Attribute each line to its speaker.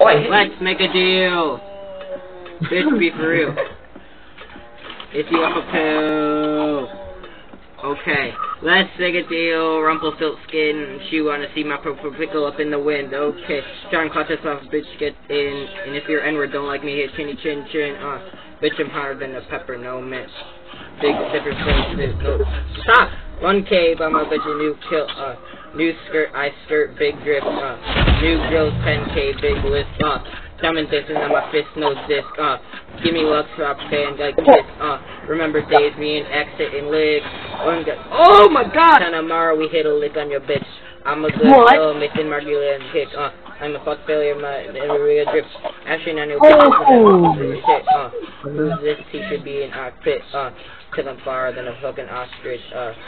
Speaker 1: Oh, I hit
Speaker 2: Let's make a deal. Bitch, be for real. It's you pill. Okay, let's make a deal. Rumpelstiltskin, she wanna see my purple pickle up in the wind. Okay, try and clutch off, bitch, get in. And if you're N-word, don't like me, hit chinny chin chin. Uh, bitch, I'm hotter than a pepper, no miss. Big zipper no. Stop! 1K by my bitch, new kill. Uh, new skirt, I skirt, big drip. Uh, new grills, 10K, big list. Uh, diamond dancing on my fist, no disc. Uh, give me lux, drop band like this. Uh, remember days, me and exit and lick. Oh my god! And tomorrow we hit a lick on your bitch. I'm a good girl, mixing margarita and kick. Uh, I'm a fuck failure, my every drip. Actually, I know
Speaker 3: Oh.
Speaker 2: shit. Uh, this? He should be an outfit. Uh, cause I'm far than a fucking ostrich. Uh.